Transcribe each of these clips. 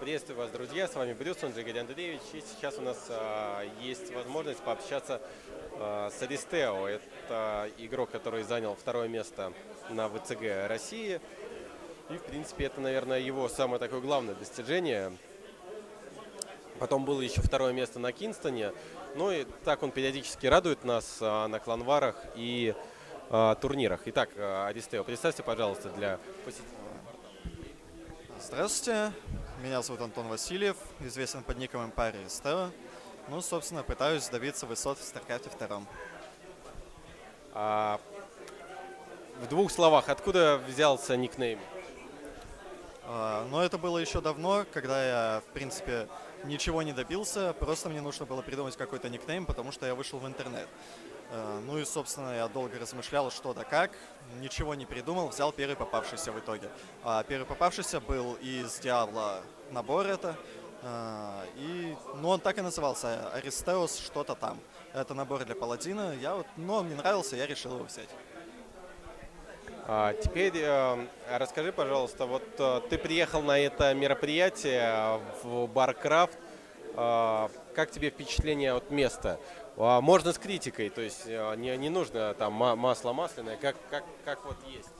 Приветствую вас, друзья, с вами Брюс, он же Игорь Андреевич, и сейчас у нас а, есть возможность пообщаться а, с Аристео. Это игрок, который занял второе место на ВЦГ России, и, в принципе, это, наверное, его самое такое главное достижение. Потом было еще второе место на Кинстоне, ну и так он периодически радует нас а, на кланварах и а, турнирах. Итак, а, Аристео, представьте, пожалуйста, для посетителей. Здравствуйте, меня зовут Антон Васильев, известен под ником Empire Stella. Ну, собственно, пытаюсь добиться высот в StarCraft 2. А, в двух словах, откуда взялся никнейм? А, но это было еще давно, когда я, в принципе, ничего не добился, просто мне нужно было придумать какой-то никнейм, потому что я вышел в интернет. А, ну и, собственно, я долго размышлял, что да как, ничего не придумал, взял первый попавшийся в итоге. А первый попавшийся был из Диабло набор это, а, и, ну, он так и назывался, Аристеус что-то там. Это набор для паладина, я вот, ну, мне нравился, я решил его взять. А, теперь э, расскажи, пожалуйста, вот э, ты приехал на это мероприятие в Баркрафт. Э, как тебе впечатление от места? Э, можно с критикой, то есть э, не, не нужно там масло масляное, как, как, как вот есть.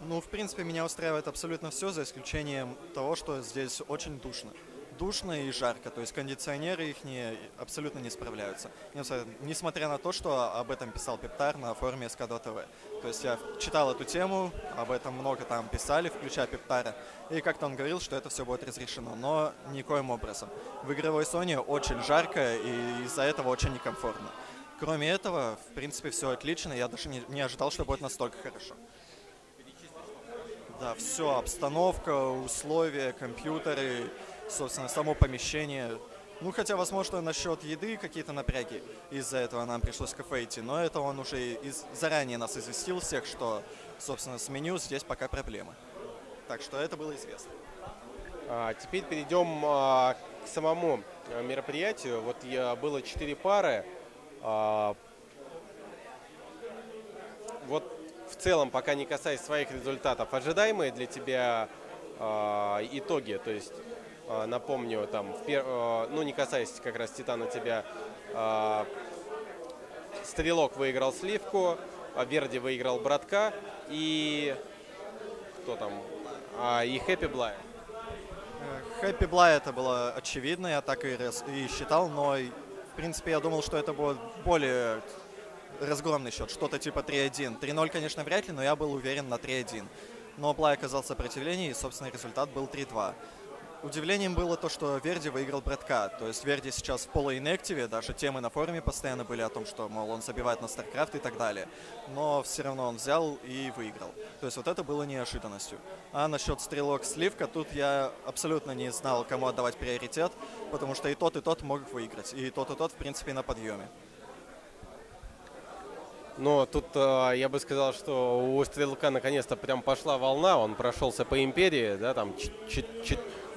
Ну, в принципе, меня устраивает абсолютно все, за исключением того, что здесь очень душно душно и жарко, то есть кондиционеры их не, абсолютно не справляются. Несмотря на то, что об этом писал Пептар на форуме СКД ТВ. То есть я читал эту тему, об этом много там писали, включая Пептара, и как-то он говорил, что это все будет разрешено, но никоим образом. В игровой зоне очень жарко, и из-за этого очень некомфортно. Кроме этого, в принципе, все отлично, я даже не, не ожидал, что будет настолько хорошо. Да, все, обстановка, условия, компьютеры, собственно, само помещение. Ну, хотя, возможно, насчет еды какие-то напряги из-за этого нам пришлось в кафе идти, но это он уже из... заранее нас известил всех, что, собственно, с меню здесь пока проблемы. Так что это было известно. А, теперь перейдем а, к самому а, мероприятию. Вот я, было четыре пары. А, вот в целом, пока не касаясь своих результатов, ожидаемые для тебя а, итоги, то есть напомню, там. А, ну не касаясь как раз Титана тебя, а, Стрелок выиграл Сливку, Верди выиграл Братка и кто там? А, и Хэппи Блай. Хэппи Блай это было очевидно, я так и, и считал, но в принципе я думал, что это будет более разгромный счет, что-то типа 3-1. 3-0, конечно, вряд ли, но я был уверен на 3-1. Но Блай оказал сопротивление, и, собственно, результат был 3-2. Удивлением было то, что Верди выиграл Брэдка. То есть Верди сейчас в полуинактиве, даже темы на форуме постоянно были о том, что, мол, он забивает на StarCraft и так далее. Но все равно он взял и выиграл. То есть вот это было неожиданностью. А насчет стрелок Сливка, тут я абсолютно не знал, кому отдавать приоритет, потому что и тот, и тот мог выиграть. И тот, и тот, в принципе, на подъеме. Но тут э, я бы сказал, что у Стрелка наконец-то прям пошла волна, он прошелся по империи, да, там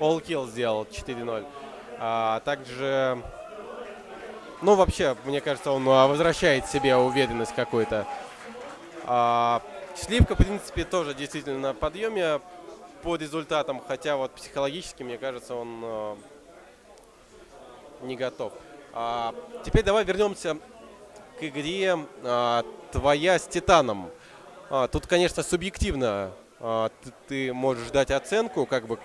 All Kill сделал 4-0. А также, ну, вообще, мне кажется, он а, возвращает себе уверенность какую-то. А, Сливка, в принципе, тоже действительно на подъеме по результатам, хотя вот психологически, мне кажется, он а, не готов. А, теперь давай вернемся к игре а, твоя с Титаном. А, тут, конечно, субъективно а, ты, ты можешь дать оценку, как бы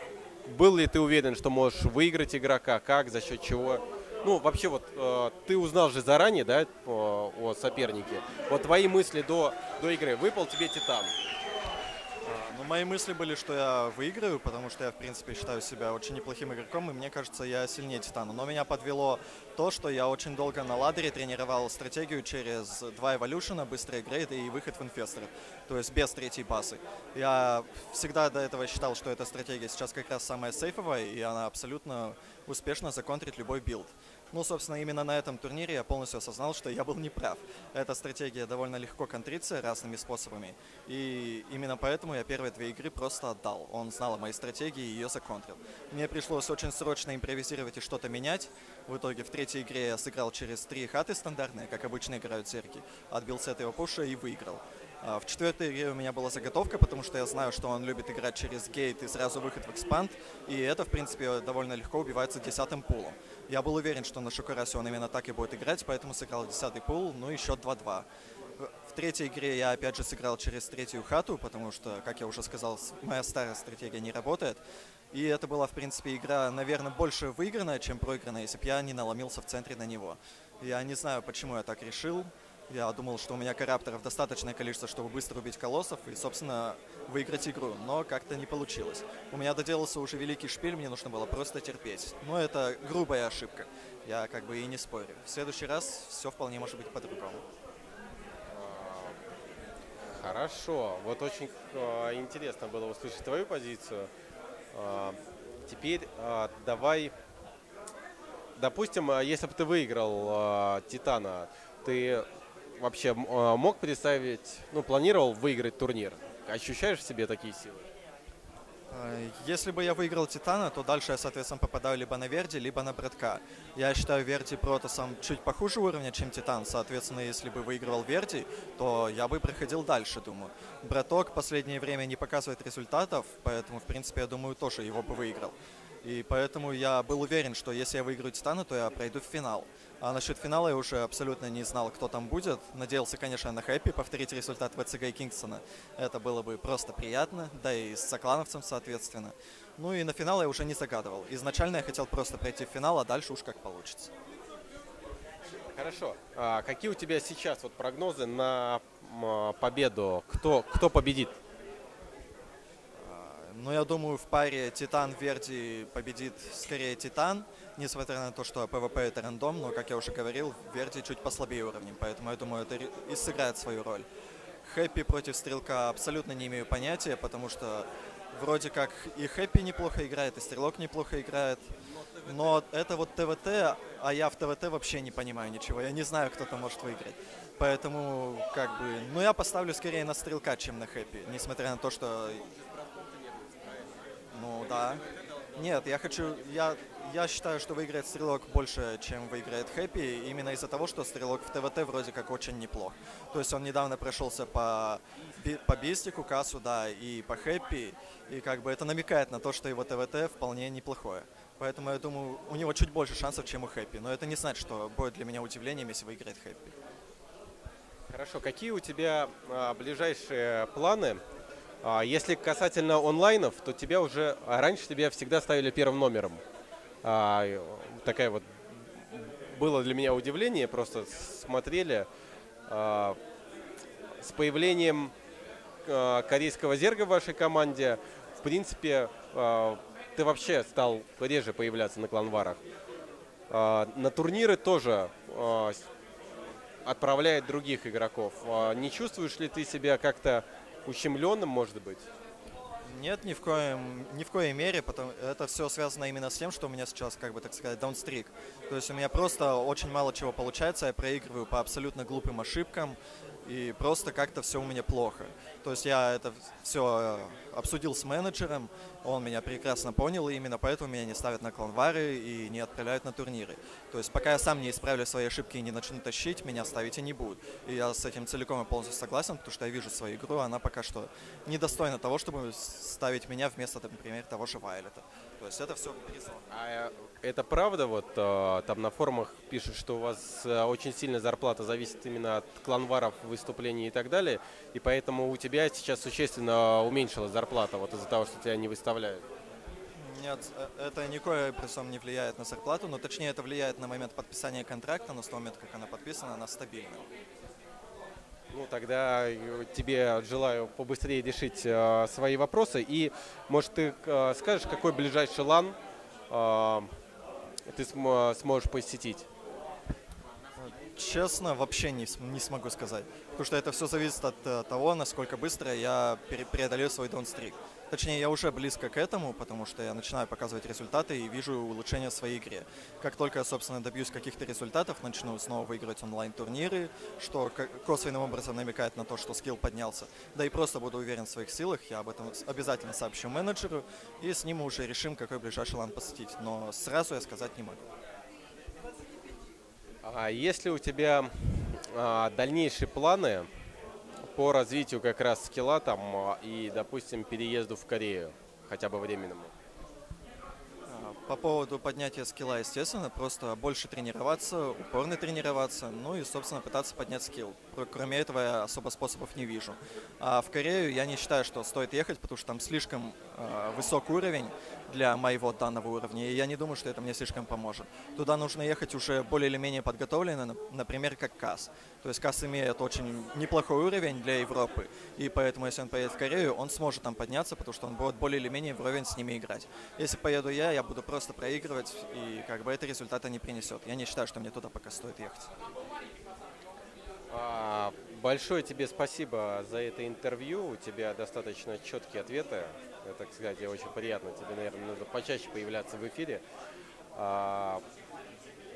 был ли ты уверен, что можешь выиграть игрока? Как, за счет чего? Ну, вообще, вот э, ты узнал же заранее, да, о, о сопернике. Вот твои мысли до, до игры. Выпал тебе Титан. Мои мысли были, что я выиграю, потому что я, в принципе, считаю себя очень неплохим игроком, и мне кажется, я сильнее Титана. Но меня подвело то, что я очень долго на ладере тренировал стратегию через два эволюшена, быстрый грейд и выход в инфестор, то есть без третьей базы. Я всегда до этого считал, что эта стратегия сейчас как раз самая сейфовая, и она абсолютно успешно законтрит любой build. Ну, собственно, именно на этом турнире я полностью осознал, что я был неправ. Эта стратегия довольно легко контрится разными способами. И именно поэтому я первые две игры просто отдал. Он знал о моей стратегии и ее законтрил. Мне пришлось очень срочно импровизировать и что-то менять. В итоге в третьей игре я сыграл через три хаты стандартные, как обычно играют зерки. Отбил с этого пуша и выиграл. А, в четвертой игре у меня была заготовка, потому что я знаю, что он любит играть через gate и сразу выход в expand, и это, в принципе, довольно легко убивается десятым пулом. Я был уверен, что на Шокурасе он именно так и будет играть, поэтому сыграл десятый пул, ну и счет 2-2. В третьей игре я опять же сыграл через третью хату, потому что, как я уже сказал, моя старая стратегия не работает. И это была, в принципе, игра, наверное, больше выигранная, чем проигранная, если бы я не наломился в центре на него. Я не знаю, почему я так решил. Я думал, что у меня карапторов достаточное количество, чтобы быстро убить колоссов и, собственно, выиграть игру. Но как-то не получилось. У меня доделался уже великий шпиль, мне нужно было просто терпеть. Но это грубая ошибка. Я как бы и не спорю. В следующий раз все вполне может быть по-другому. Хорошо. Вот очень э, интересно было услышать твою позицию. Э, теперь давай, допустим, если бы ты выиграл Титана, ты вообще мог представить, ну, планировал выиграть турнир? Ощущаешь в себе такие силы? Э, если бы я выиграл Титана, то дальше я, соответственно, попадаю либо на Верди, либо на Брэдка. Я считаю Верди Протосом чуть похуже уровня, чем Титан. Соответственно, если бы выигрывал Верди, то я бы проходил дальше, думаю. Браток в последнее время не показывает результатов, поэтому, в принципе, я думаю, тоже его бы выиграл. И поэтому я был уверен, что если я выиграю Титана, то я пройду в финал. А насчет финала я уже абсолютно не знал, кто там будет. Надеялся, конечно, на хэппи, повторить результат ВЦГ и Кингсона. Это было бы просто приятно, да и с соклановцем, соответственно. Ну и на финал я уже не загадывал. Изначально я хотел просто пройти в финал, а дальше уж как получится. Хорошо. А какие у тебя сейчас вот прогнозы на победу? Кто, кто победит? Но я думаю, в паре Титан-Верди победит скорее Титан, несмотря на то, что ПВП это рандом, но, как я уже говорил, Верди чуть послабее уровнем, поэтому я думаю, это и сыграет свою роль. Хэппи против Стрелка абсолютно не имею понятия, потому что вроде как и Хэппи неплохо играет, и Стрелок неплохо играет, но это вот ТВТ, а я в ТВТ вообще не понимаю ничего, я не знаю, кто там может выиграть. Поэтому, как бы, ну я поставлю скорее на Стрелка, чем на Хэппи, несмотря на то, что ну да. Нет, я хочу, я, я считаю, что выиграет Стрелок больше, чем выиграет Хэппи, именно из-за того, что Стрелок в ТВТ вроде как очень неплох. То есть он недавно прошелся по, по Бистику, Кассу, да, и по Хэппи, и как бы это намекает на то, что его ТВТ вполне неплохое. Поэтому я думаю, у него чуть больше шансов, чем у Хэппи. Но это не значит, что будет для меня удивлением, если выиграет Хэппи. Хорошо, какие у тебя а, ближайшие планы если касательно онлайнов, то тебя уже а раньше тебя всегда ставили первым номером. А, такая вот было для меня удивление, просто смотрели а, с появлением а, корейского зерга в вашей команде. В принципе, а, ты вообще стал реже появляться на кланварах. А, на турниры тоже а, отправляет других игроков. А, не чувствуешь ли ты себя как-то ущемленным, может быть? Нет, ни в коем, ни в коей мере, потому это все связано именно с тем, что у меня сейчас, как бы так сказать, даунстрик. То есть у меня просто очень мало чего получается, я проигрываю по абсолютно глупым ошибкам, и просто как-то все у меня плохо. То есть я это все э, обсудил с менеджером, он меня прекрасно понял, и именно поэтому меня не ставят на кланвары и не отправляют на турниры. То есть пока я сам не исправлю свои ошибки и не начну тащить, меня ставить и не будут. И я с этим целиком и полностью согласен, потому что я вижу свою игру, она пока что недостойна того, чтобы ставить меня вместо, например, того же Вайлета. То есть это все признано. А это правда? Вот э, там на форумах пишут, что у вас э, очень сильно зарплата зависит именно от кланваров, выступлений и так далее, и поэтому у тебя сейчас существенно уменьшилась зарплата вот из-за того, что тебя не выставляют. Нет, э, это никоим образом не влияет на зарплату, но точнее это влияет на момент подписания контракта, но с того момента, как она подписана, она стабильна. Ну, тогда тебе желаю побыстрее решить э, свои вопросы. И, может, ты э, скажешь, какой ближайший лан э, ты см сможешь посетить? Честно, вообще не, не смогу сказать. Потому что это все зависит от э, того, насколько быстро я преодолею свой даунстрик. Точнее, я уже близко к этому, потому что я начинаю показывать результаты и вижу улучшение в своей игре. Как только я, собственно, добьюсь каких-то результатов, начну снова выигрывать онлайн-турниры, что косвенным образом намекает на то, что скилл поднялся. Да и просто буду уверен в своих силах, я об этом обязательно сообщу менеджеру, и с ним мы уже решим, какой ближайший лан посетить. Но сразу я сказать не могу. А есть ли у тебя а, дальнейшие планы по развитию как раз скилла там а, и, допустим, переезду в Корею, хотя бы временному? По поводу поднятия скилла, естественно, просто больше тренироваться, упорно тренироваться, ну и, собственно, пытаться поднять скилл. Кроме этого я особо способов не вижу. А в Корею я не считаю, что стоит ехать, потому что там слишком э, высок уровень для моего данного уровня, и я не думаю, что это мне слишком поможет. Туда нужно ехать уже более или менее подготовленно, например, как КАС. То есть КАС имеет очень неплохой уровень для Европы, и поэтому, если он поедет в Корею, он сможет там подняться, потому что он будет более или менее вровень с ними играть. Если поеду я, я буду просто проигрывать, и как бы это результата не принесет. Я не считаю, что мне туда пока стоит ехать. А, большое тебе спасибо за это интервью. У тебя достаточно четкие ответы. Это, кстати, очень приятно. Тебе, наверное, нужно почаще появляться в эфире. А,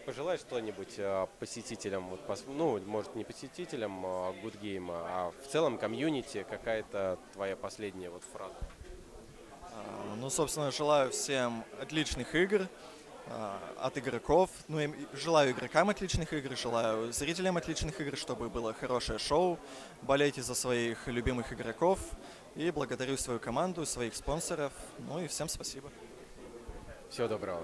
пожелай что-нибудь а, посетителям, вот, ну, может, не посетителям Good Game, а в целом комьюнити, какая-то твоя последняя вот фраза. Ну, собственно, желаю всем отличных игр от игроков. Ну, и желаю игрокам отличных игр, желаю зрителям отличных игр, чтобы было хорошее шоу. Болейте за своих любимых игроков. И благодарю свою команду, своих спонсоров. Ну и всем спасибо. Всего доброго.